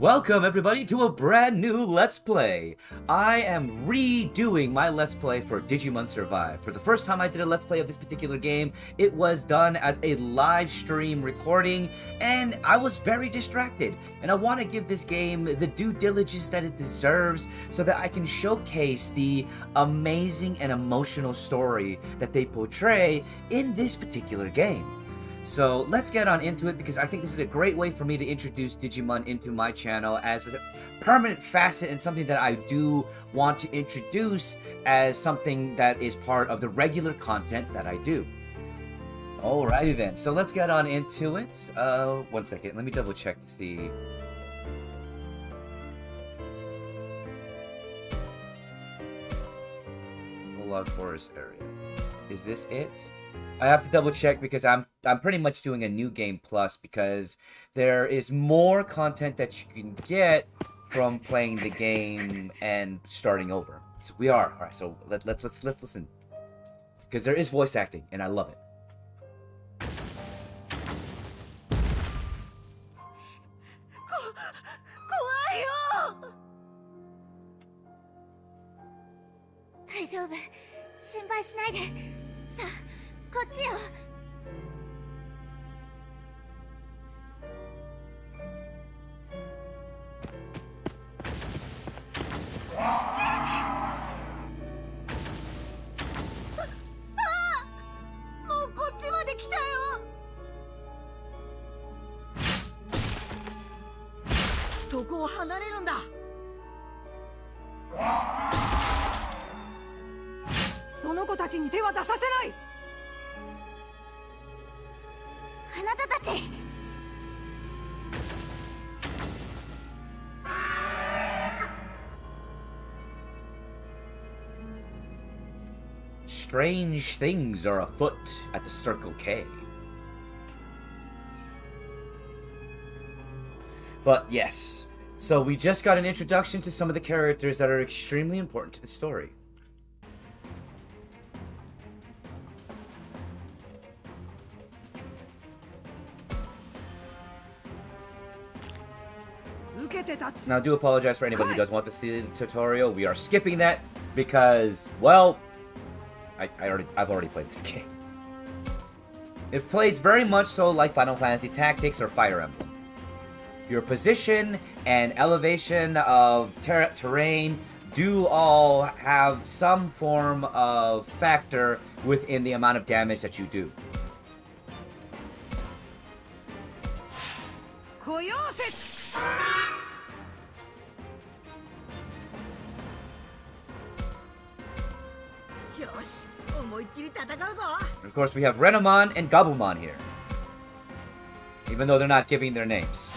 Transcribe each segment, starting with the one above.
Welcome everybody to a brand new Let's Play. I am redoing my Let's Play for Digimon Survive. For the first time I did a Let's Play of this particular game, it was done as a live stream recording, and I was very distracted. And I want to give this game the due diligence that it deserves so that I can showcase the amazing and emotional story that they portray in this particular game. So let's get on into it because I think this is a great way for me to introduce Digimon into my channel as a permanent facet and something that I do want to introduce as something that is part of the regular content that I do. Alrighty then, so let's get on into it. Uh, one second, let me double check see. The log forest area. Is this it? I have to double check because I'm I'm pretty much doing a new game plus because there is more content that you can get from playing the game and starting over. So we are all right. So let let's let's let's listen because there is voice acting and I love it. 这样 Strange things are afoot at the Circle K. But yes, so we just got an introduction to some of the characters that are extremely important to the story. Now, I do apologize for anybody who doesn't want to see the tutorial. We are skipping that because, well, I, I already, I've already played this game. It plays very much so like Final Fantasy Tactics or Fire Emblem. Your position and elevation of ter terrain do all have some form of factor within the amount of damage that you do. Course, we have Renamon and Gabumon here. Even though they're not giving their names.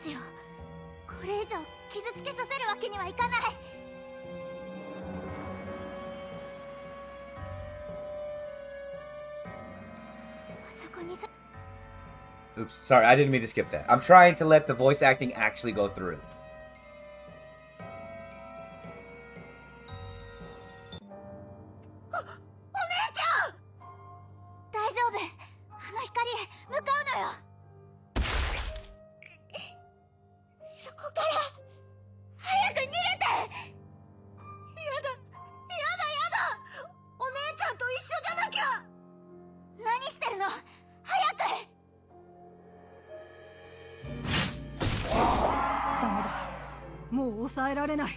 ちをこれ以上傷つけさせるわけにはいかないあそこにさ Oops, sorry, I didn't mean to skip that. I'm trying to let the voice acting actually go through. 抑えられない。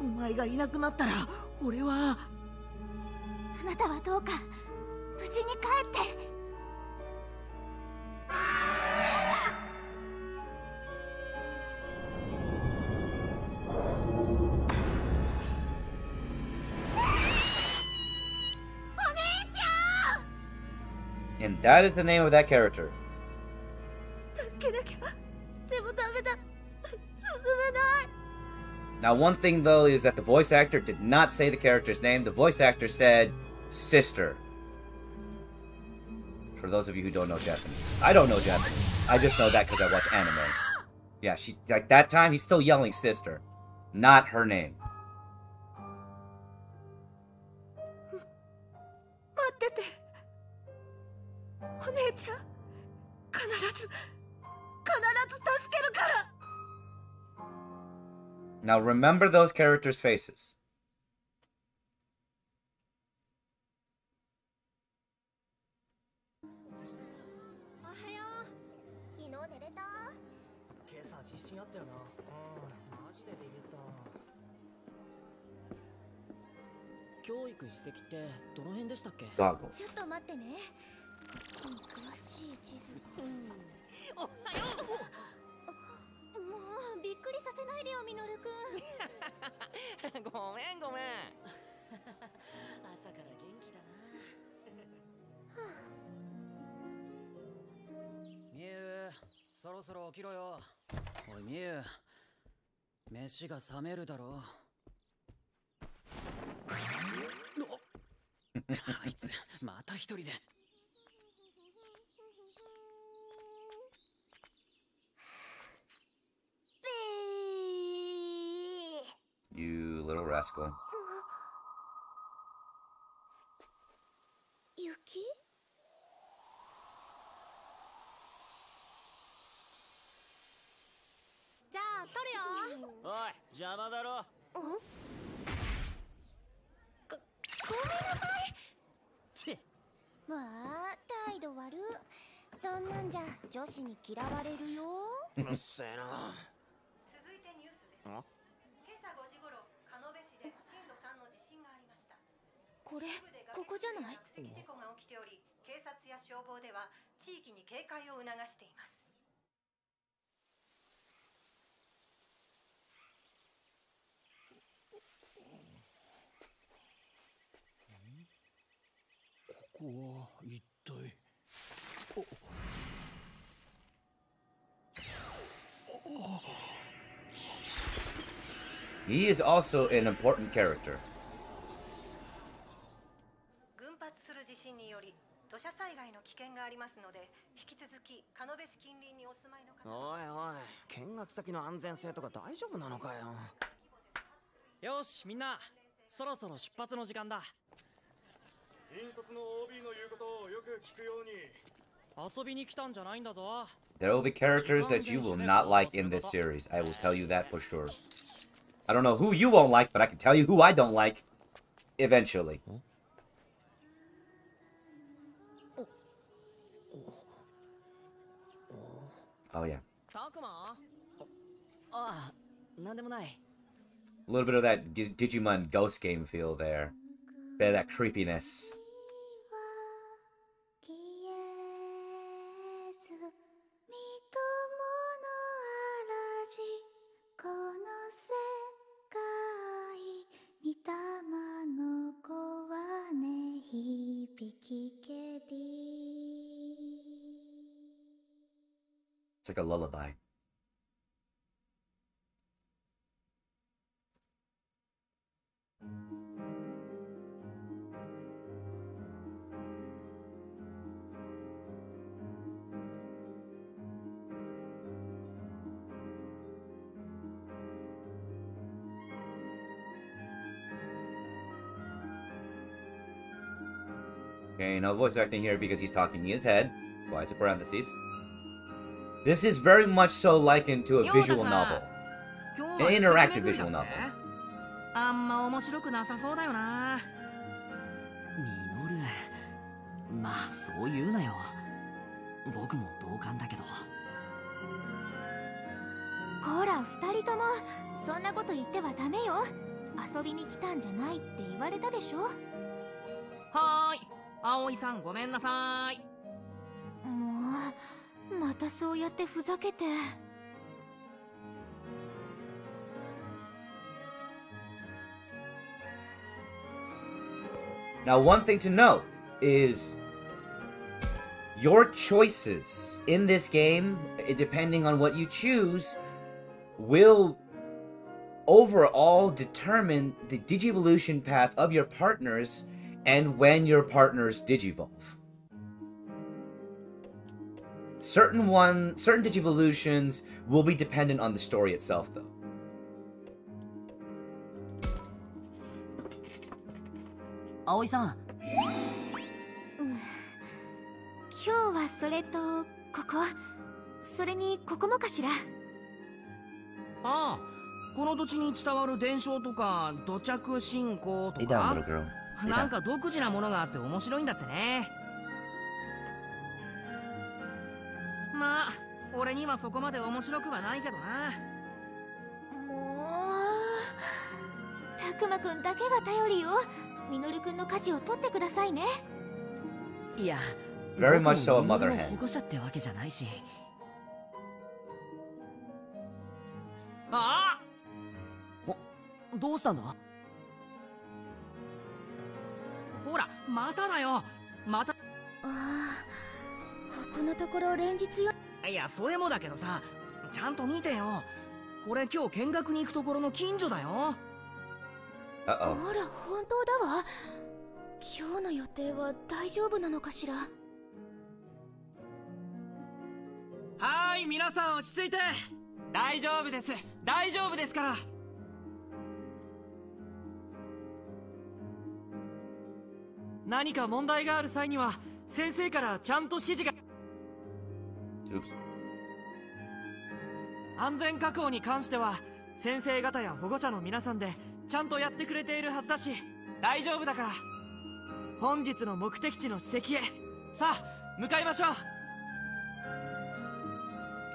お前がいなくなったら俺は。あなたはどうか無事に帰って。That is the name of that character. Now, one thing though is that the voice actor did not say the character's name. The voice actor said sister. For those of you who don't know Japanese, I don't know Japanese. I just know that because I watch anime. Yeah, she like that time he's still yelling sister, not her name. お姉ちゃん必ず必ず助けるから Now remember those characters' faces. おちょ Goggles. っと待ってねその詳しい地図おはよもうびっくりさせないでよミノルくんうごめんごめん朝から元気だなみゆそろそろ起きろよおいみゆ飯が冷めるだろお あいつまた一人で You little rascal. 雪じゃあ撮るよおい邪魔だろごごめんなさいちわあ態度悪そんなんじゃ女子に嫌われるようるせえな続いてニュースです。あ今朝5時頃、鹿野部市で震度3の地震がありました。これここじゃない？落石事故が起きており、警察や消防では地域に警戒を促しています。ここは一体？He is also an important character. 先の安全性とか大丈夫なのかよよしみんなそろそろ出発の時間だ引率の OB の言うことをよく聞くように遊びに来たんじゃないんだぞ There will be characters that you will not like in this series. I will tell you that for sure. I don't know who you won't like, but I can tell you who I don't like. Eventually. Oh yeah. Ah, a little bit of that Digimon Ghost Game feel there. Bit of that creepiness. It's like a lullaby. Voice acting here because he's talking in his head. That's why it's a parentheses. This is very much so likened to a visual novel. 今 An interactive visual novel. あんま面白くなさそうだよなミノルまあそう言うなよ僕も同感だけどこら二人ともそんなこと言ってはダメよ遊びに来たんじゃないって言われたでしょはーい葵さんごめんなさいもうまたそうやってふざけて Now, one thing to note is your choices in this game, eh, depending on what you choose, will overall determine the digivolution path of your partners and when your partners digivolve. Certain one certain digivolutions will be dependent on the story itself though. 葵さん今日はそれとここそれにここもかしらああこの土地に伝わる伝承とか土着信仰とかなん.か独自なものがあって面白いんだってね。まあ俺にはそこまで面白くはないけどな。もうたくまくんだけが頼りよ。みのるくんの舵を取ってくださいね。いや Very 僕 much so a も mother の hen. 保護者ってわけじゃないし。あどうしたんだまただよ。また。ああここのところ連日よ。いやそれもだけどさ。ちゃんと見てよ。これ今日見学に行くところの近所だよ。Uh あ。oh. ら本当だわ。今日の予定は大丈夫なのかしら？はーい皆さん落ち着いて。大丈夫です。大丈夫ですから何か問題がある際には先生からちゃんと指示が.安全確保に関しては先生方や保護者の皆さんでちゃんとやってくれているはずだし大丈夫だから本日の目的地の史跡へさあ向かいましょう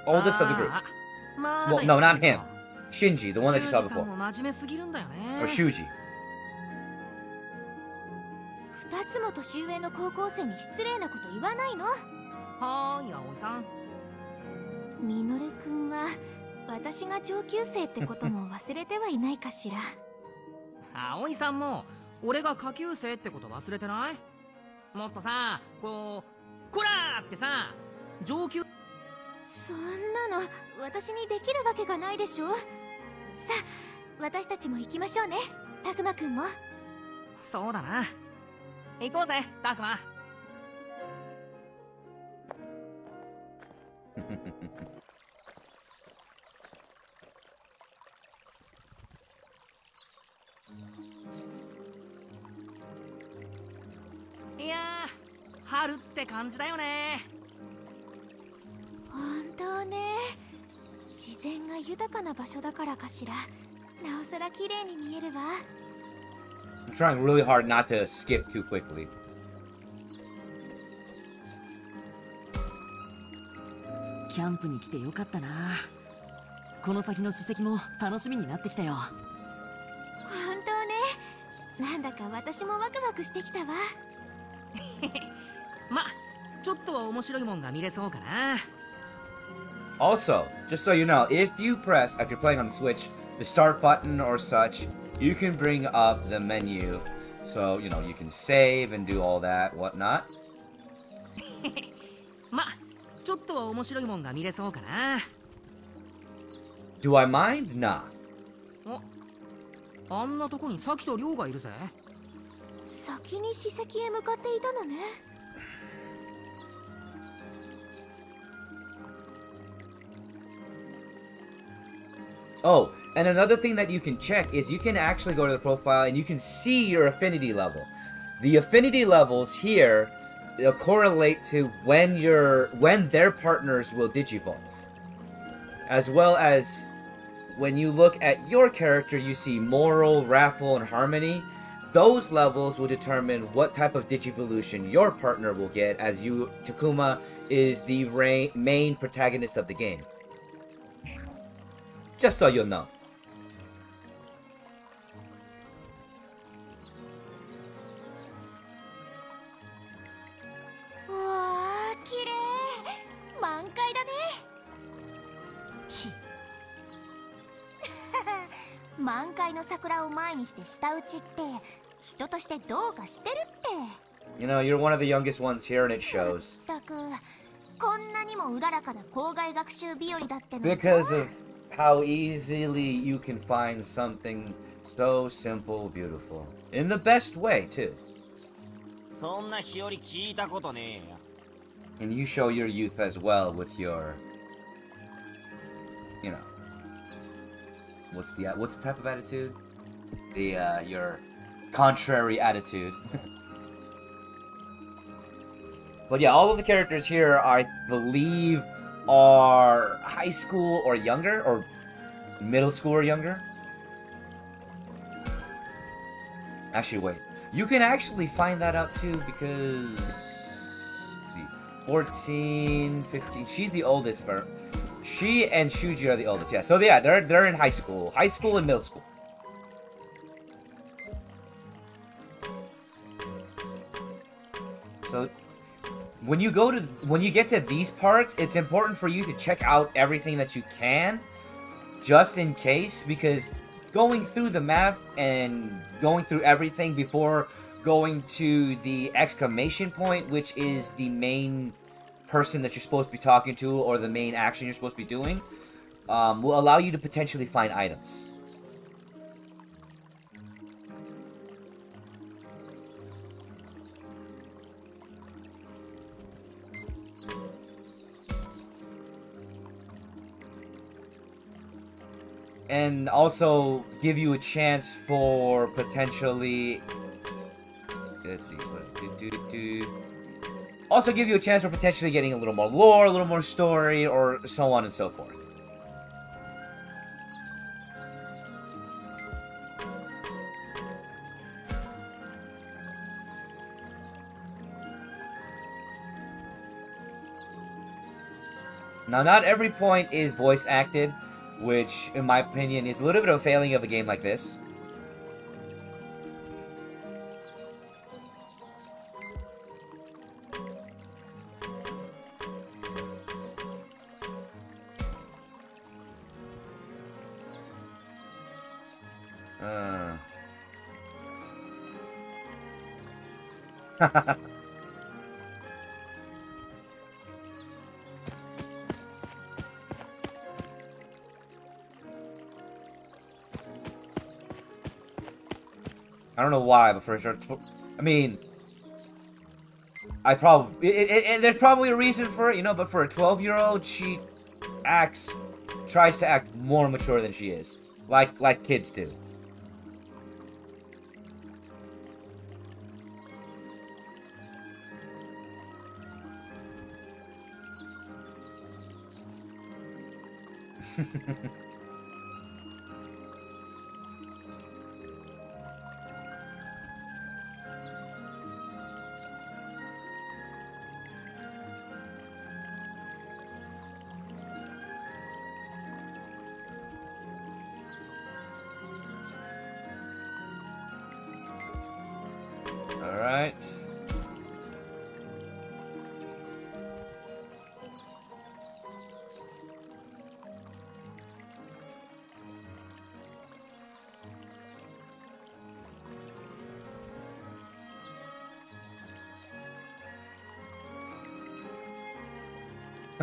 Oldest of the group. Well, だ no, 言 not him. の Shinji, the one that you saw before. も真面目すぎるんだよね Or Shuji. つも年上の高校生に失礼なこと言わないの？はーい葵さん。みのるくんは私が上級生ってことも忘れてはいないかしら。葵さんも俺が下級生ってこと忘れてない？もっとさこう「こら!」ってさ上級そんなの私にできるわけがないでしょ。さあ私たちも行きましょうね。たくまくんも。そうだな行こうぜたくま。いや春って感じだよね。本当ね。自然が豊かな場所だからかしら。なおさら綺麗に見えるわ。I'm trying really hard not to skip too quickly. キャンプに来てよかったなこの先の史跡も楽しみになってきたよ本当ねなんだか私もワクワクしてきたわまちょっとは面白いもんが見れそうかな Also, just so you know, if you press, if you're playing on the Switch, the start button or such, you can bring up the menu. So, you know, you can save and do all that, whatnot. まちょっとは面白いもんが見れそうかな Do I mind? Nah. あんなとこにサキとリョウがいるぜ先に史跡へ向かっていたのね Oh, and another thing that you can check is you can actually go to the profile and you can see your affinity level. The affinity levels here uh, correlate to when your when their partners will digivolve. As well as when you look at your character, you see moral, raffle, and harmony. Those levels will determine what type of digivolution your partner will get, as you Takuma is the main protagonist of the game. Just so you know. うわあ綺麗満開だねち満開の桜を前にして舌打ちって人としてどうかしてるって You know, you're one of the youngest ones here, and it shows. ったくこんなにもうららかな校外学習日和だってのにさ Because of how easily you can find something so simple, beautiful. In the best way, too. そんな日和聞いたことねえよ And you show your youth as well with your, you know, what's the what's the type of attitude? The uh, your contrary attitude. but yeah, all of the characters here, I believe, are high school or younger, or middle school or younger. Actually, wait. You can actually find that out too because let's see, 14, 15. She's the oldest. She and Shuji are the oldest. Yeah. So yeah, they're they're in high school, high school and middle school. When you go to when you get to these parts, it's important for you to check out everything that you can just in case because going through the map and going through everything before going to the exclamation point, which is the main person that you're supposed to be talking to or the main action you're supposed to be doing, um, will allow you to potentially find items. And also give you a chance for potentially let's see what do, do, do. also give you a chance for potentially getting a little more lore a little more story or so on and so forth Now, not every point is voice acted, which, in my opinion, is a little bit of a failing of a game like this. Uh. I don't know why, but for sure, I mean, I probably there's probably a reason for it, you know. But for a 12 year old, she acts, tries to act more mature than she is, like like kids do.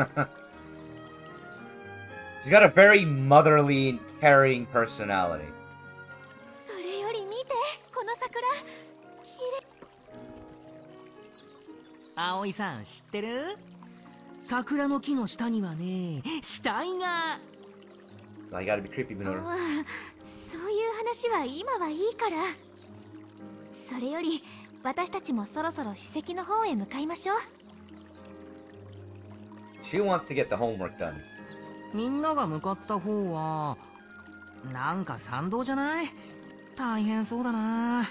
She's got a very motherly and caring personality. それより見てこの桜。葵さん知ってる？桜の木の下にはね死体が。I gotta be creepy, Minoru. そういう話は今はいいから。それより私たちもそろそろ史跡の方へ向かいましょう She wants to get the homework done. みんなが向かった方はなんか参道じゃない大変そうだな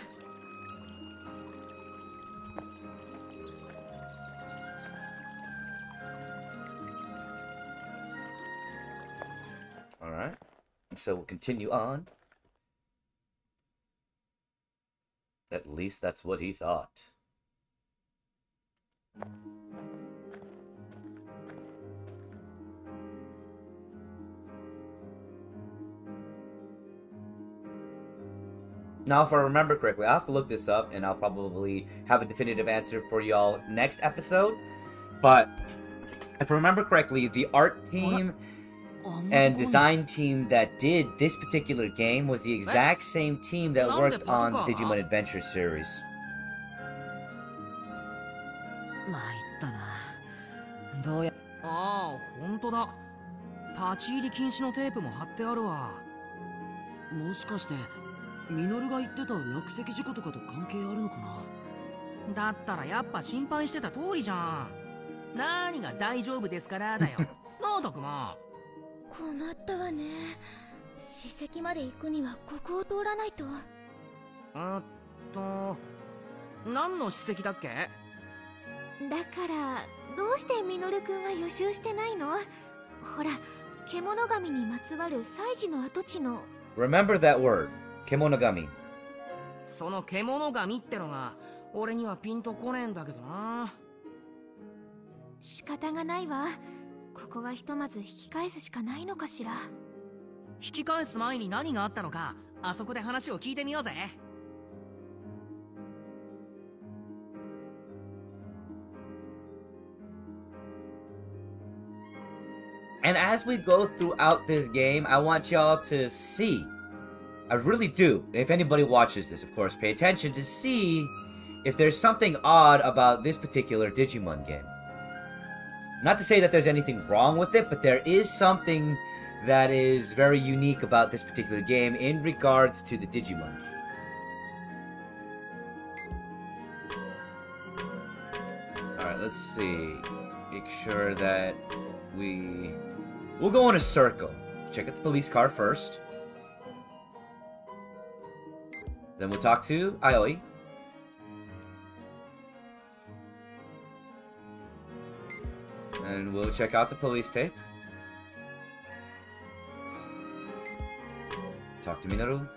All right. So we'll continue on. At least that's what he thought. Now, if I remember correctly, I'll have to look this up and I'll probably have a definitive answer for y'all next episode. But if I remember correctly, the art team and design team that did this particular game was the exact same team that worked on the Digimon Adventure series. 参ったなどうやああ本当だ立ち入り禁止のテープも貼ってあるわもしかして ミノルが言ってた落石事故とかと関係あるのかな？だったらやっぱ心配してた通りじゃん。何が大丈夫ですからだよ。なあたくま困ったわね。史跡まで行くにはここを通らないと。えっと何の史跡だっけ？だからどうしてミノル君は予習してないの？ほら獣神にまつわる祭事の跡地の。Remember that word, Kemonogami. その獣神ってのが俺にはピンとこねえんだけどな仕方がないわここはひとまず引き返すしかないのかしら引き返す前に何があったのかあそこで話を聞いてみようぜ And as we go throughout this game, I want y'all to see. I really do. If anybody watches this, of course, pay attention to see if there's something odd about this particular Digimon game. Not to say that there's anything wrong with it, but there is something that is very unique about this particular game in regards to the Digimon. Alright, let's see. Make sure that we... We'll go in a circle. Check out the police car first. Then we'll talk to Aioi. And we'll check out the police tape. Talk to Minoru.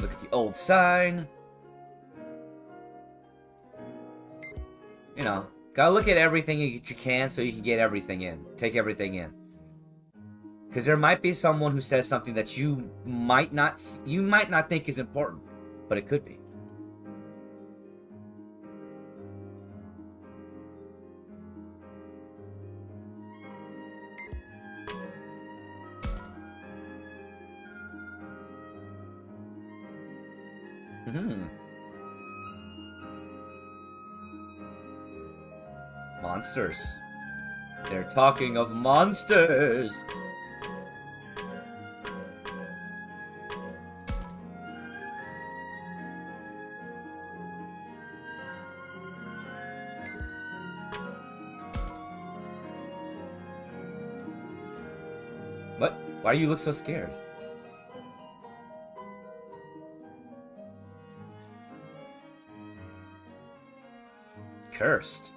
Look at the old sign. You know, gotta look at everything you can so you can get everything in. Take everything in. Because there might be someone who says something that you might not you might not think is important, but it could be. Hmm. Monsters. They're talking of monsters. What? Why do you look so scared? Cursed.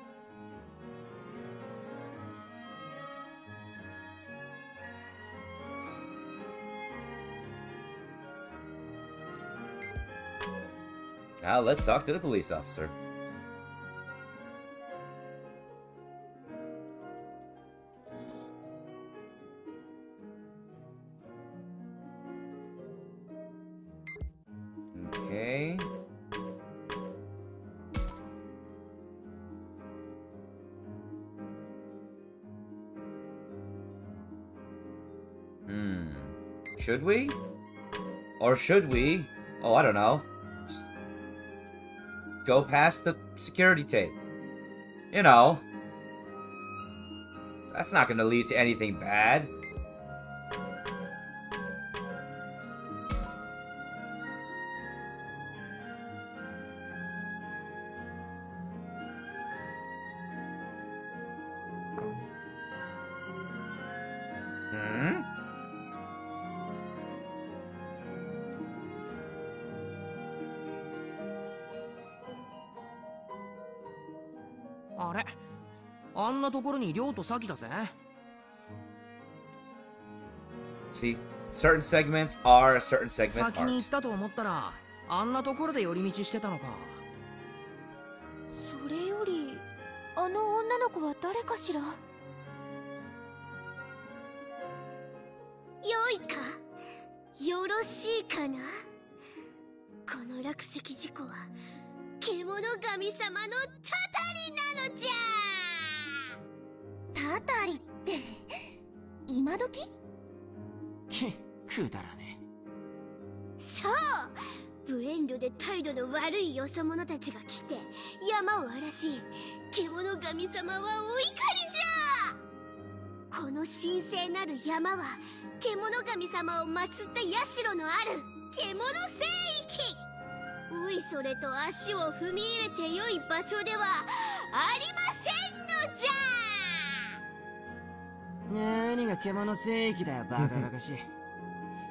Now let's talk to the police officer. Should we? Or should we? Oh, I don't know. Just go past the security tape. You know. That's not gonna lead to anything bad. あれ。あんなところに亮と詐欺だぜ。See, certain segments are, certain segments 先に行っ.たと思ったらあんなところで寄り道してたのか。それよりあの女の子は誰かしら？よろしいかな？この落石事故は獣神様の今時？きくだらね。そう。ブレンドで態度の悪いよそ者たちが来て山を荒らし獣神様はお怒りじゃ！この神聖なる山は獣神様を祀った社のある獣聖域。おいそれと足を踏み入れてよい場所ではありませんのじゃ何が獣聖域だよバカバカしい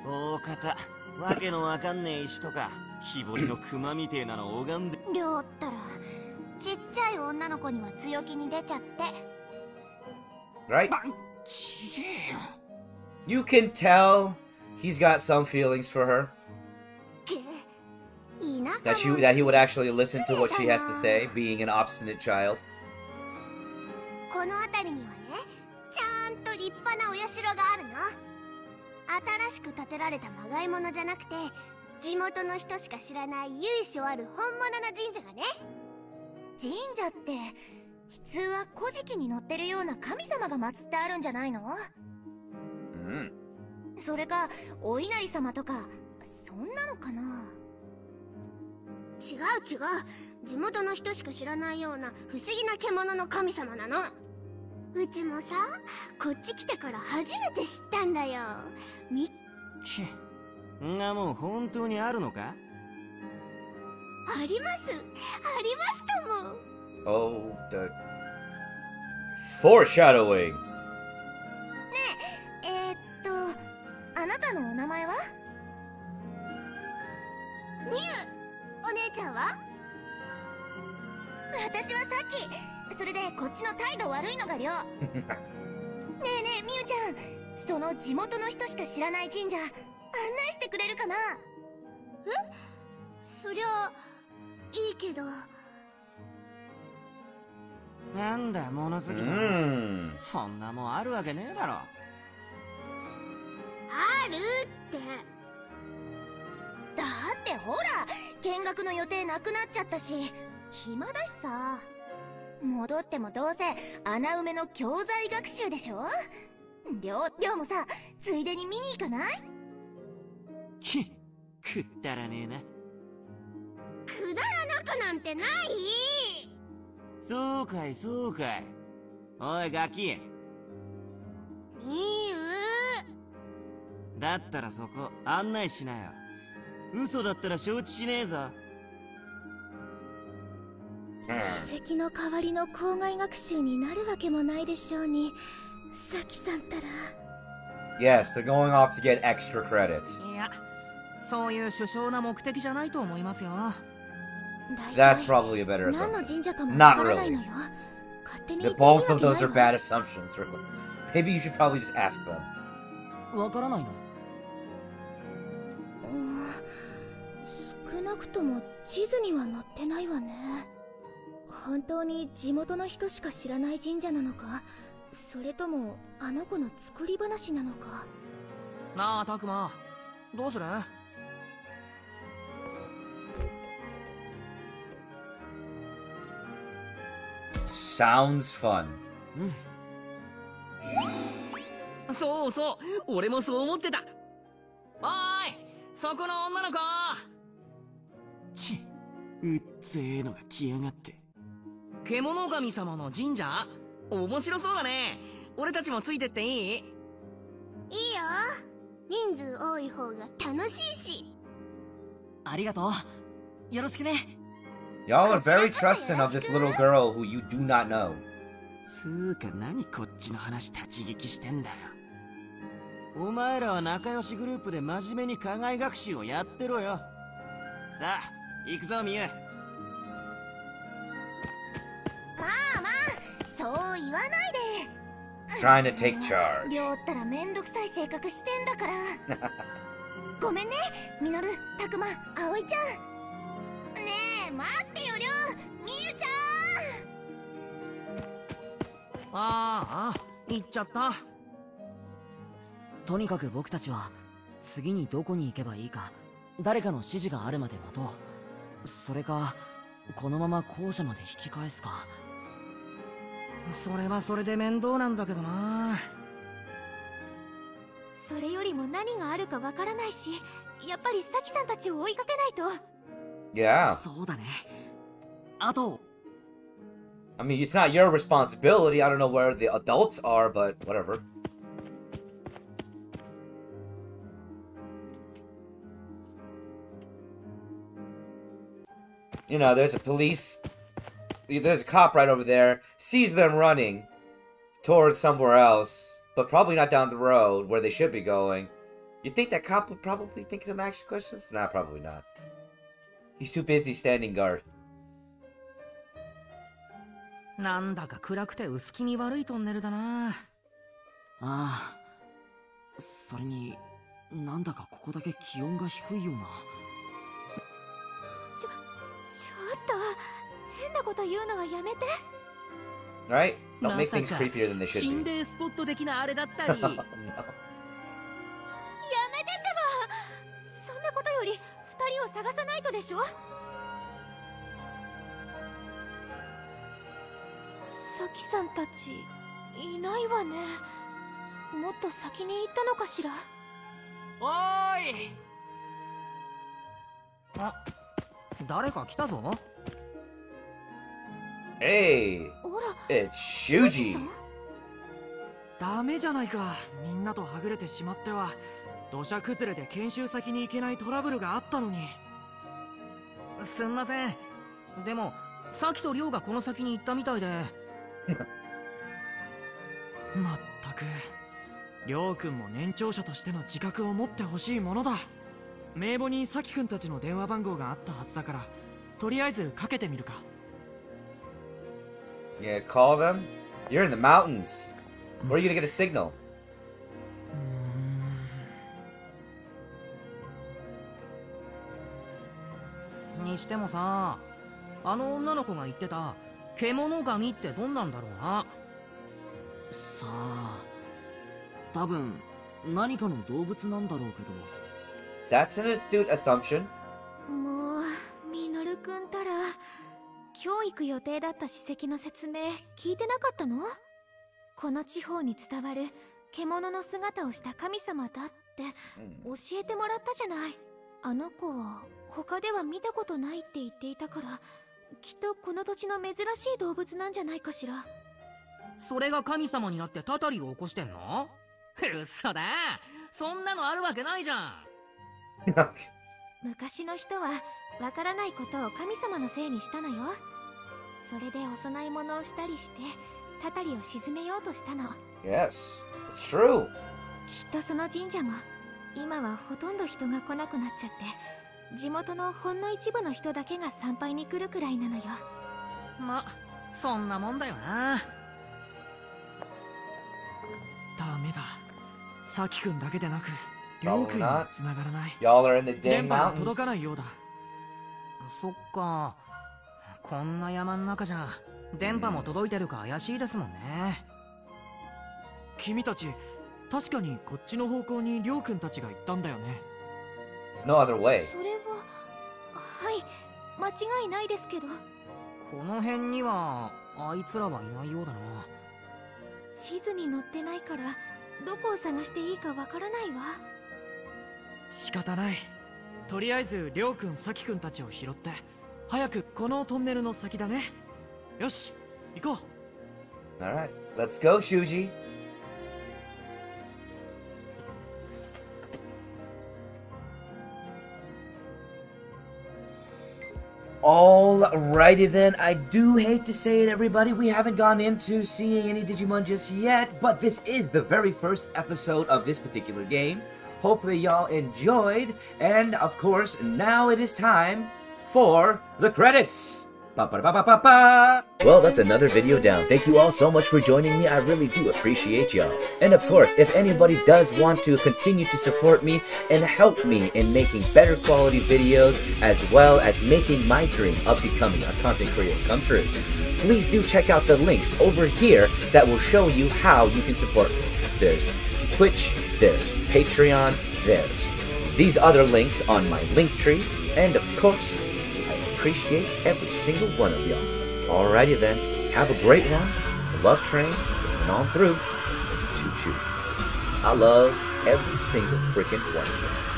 大方わけのわかんねえ石とか木彫りの熊みてえなの拝んでりょうったらちっちゃい女の子には強気に出ちゃって Right? ちげえよ You can tell he's got some feelings for her. 田 That she that he would actually listen to what she has to say, being an obstinate child. この辺りにはねちゃんと立派なお社があるの。新しく建てられたまがいものじゃなくて地元の人しか知らない由緒ある本物の神社がね。神社って普通は古事記に載ってるような神様が祀ってあるんじゃないの？Mm. それかお稲荷様とかそんなのかな？違う違う。地元の人しか知らないような不思議な獣の神様なのうちもさこっち来てから初めて知ったんだよ。みきんなもん本当にあるのか？あります。ありますとも。Oh, the foreshadowing. えー、っとあなたのお名前は？みゆお姉ちゃんは？私はさっきそれでこっちの態度悪いのがりょうねえねえみゆちゃん。その地元の人しか知らない神社案内してくれるかな？え？そりゃいいけど。なんだ物好きだな Mm. そんなもんあるわけねえだろ。あるって。だってほら見学の予定なくなっちゃったし暇だしさ。戻ってもどうせ穴埋めの教材学習でしょ？りょうりょうもさついでに見に行かない？きくだらねえな。くだらなくなんてない？そうかいそうかい。おいガキ。みゆ。だったらそこ案内しなよ。嘘だったら承知しねえぞ史跡の代わりの校外学習になるわけもないでしょうにさきさんたら Yes, they're going off to get extra credits. いやそういう首相な目的じゃないと思いますよ That's probably a better assumption. 神社かも Not わからないのよ really. The, 言っていい both わ of け those are わ bad assumptions. really. Maybe you should probably just ask them. わからないのうん少なくとも地図には載ってないわね本当に地元の人しか知らない神社なのか？それともあの子の作り話なのか？なあたくまどうする？Sounds fun. そうそう。俺もそう思ってた。おーいそこの女の子。ちうっぜえのが来やがって獣神様の神社？面白そうだね。俺たちもついてっていい？いいよ。人数多い方が楽しいし。ありがとう。よろしくね。Y'all are very trusting of this little girl who you do not know. つうか何こっちの話立ち聞きしてんだよ。お前らは仲良しグループで真面目に課外学習をやってろよ。さあ行くぞミユ言わないで。Trying to take charge. りょうったらめんどくさい性格してんだから。ごめんねミノルたくま葵ちゃん。ねえ待ってよりょうみゆちゃん。ああ行っちゃった。とにかく僕たちは次にどこに行けばいいか誰かの指示があるまで待とう。それかこのまま校舎まで引き返すかそれはそれで面倒なんだけどなそれよりも何があるかわからないしやっぱりサキさんたちを追いかけないと Yeah. そうだねあと I mean, it's not your responsibility. I don't know where the adults are, but whatever. You know, there's a police. There's a cop right over there. Sees them running towards somewhere else, but probably not down the road where they should be going. You think that cop would probably think of them asking questions? Nah, probably not. He's too busy standing guard. なんだか暗くて薄気味悪いトンネルだなああそれになんだかここだけ気温が低いような 変なこと言うのはやめて。Right? Don't ま make さ things か creepier than they should 心 be. 霊スポット的なあれだったり Oh. やめてってばそんなことより二人を探さないとでしょ？サキさんたちいないわね。もっと先に行ったのかしら？おーい。あ誰か来たぞ Hey, it's さ Shuji. んダメじゃないか。みんなとはぐれてしまっては土砂崩れで研修先に行けないトラブルがあったのに。すんません。でもさきとりょうがこの先に行ったみたいで。まったくりょうくんも年長者としての自覚を持ってほしいものだ。名簿にさきくんたちの電話番号があったはずだからとりあえずかけてみるか Yeah, call them. You're in the mountains. Where are you gonna get a signal? にしてもさあの女の子が言ってた獣神ってどんなんだろうなさあ多分何かの動物なんだろうけど That's an astute assumption. もうミノルくんたら今日行く予定だった史跡の説明聞いてなかったの？この地方に伝わる獣の姿をした神様だって教えてもらったじゃない。あの子は他では見たことないって言っていたからきっとこの土地の珍しい動物なんじゃないかしら。それが神様になってたたりを起こしてんの？嘘だ。そんなのあるわけないじゃん。昔の人はわからないことを神様のせいにしたのよそれでお供え物をしたりしてたたりを沈めようとしたの。Yes, it's true. きっとその神社も今はほとんど人が来なくなっちゃって地元のほんの一部の人だけが参拝に来るくらいなのよ。まそんなもんだよな。ダメだ。さきくんだけでなくりょうくんにも繋がらない。Y'all are in the dang 電波が mountains. 届かないようだ。そっかこんな山の中じゃ電波も届いてるか怪しいですもんね。君たち確かにこっちの方向にりょうくんたちが行ったんだよね。There's no other way. それははい間違いないですけど。この辺にはあいつらはいないようだな。地図に載ってないからどこを探していいかわからないわ。仕方ない。とりあえずりょうくんさきくんたちを拾って早くこのトンネルの先だねよし行こう Alright, let's go, Shuji. Alrighty then, I do hate to say it everybody, we haven't gone into seeing any Digimon just yet, but this is the very first episode of this particular game. Hopefully y'all enjoyed, and of course, now it is time for the credits! Ba-ba-da-ba-ba-ba-ba. Well, that's another video down. Thank you all so much for joining me. I really do appreciate y'all. And of course, if anybody does want to continue to support me and help me in making better quality videos as well as making my dream of becoming a content creator come true, please do check out the links over here that will show you how you can support me. There's Twitch, there's Patreon, there's these other links on my link tree, and of course, appreciate every single one of y'all. Alrighty then, have a great one. The love train, and on through. Choo choo. I love every single freaking one of you.